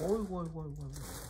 어이구 어이구 어이구 어이구.